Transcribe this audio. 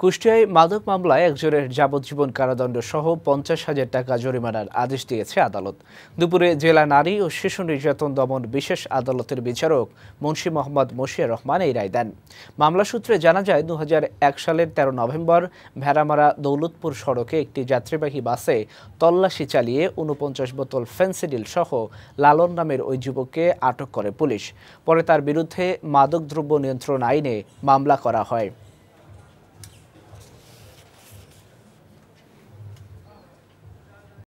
কুষ্টিয়ায় মাদক মামলায় একজনের যাবজ্জীবন কারাদণ্ড সহ পঞ্চাশ হাজার টাকা জরিমানার আদেশ দিয়েছে আদালত। দুপুরে জেলা নারী ও শিশু নির্যাতন দমন বিশেষ আদালতের বিচারক মুন্সী মোহাম্মদ মশিয়া রহমান এই রায় দেন। মামলা সূত্রে জানা যায় দু হাজার এক সালের তেরো নভেম্বর ভেড়ামারা দৌলতপুর সড়কে একটি যাত্রীবাহী বাসে তল্লাশি চালিয়ে উনপঞ্চাশ বোতল ফেন্সিডিল সহ লালন নামের ওই যুবককে আটক করে পুলিশ। পরে তার বিরুদ্ধে মাদকদ্রব্য নিয়ন্ত্রণ আইনে মামলা করা হয়।